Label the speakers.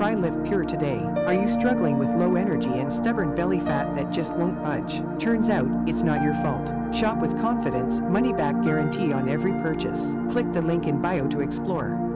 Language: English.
Speaker 1: Try Liv Pure today. Are you struggling with low energy and stubborn belly fat that just won't budge? Turns out it's not your fault. Shop with confidence, money back guarantee on every purchase. Click the link in bio to explore.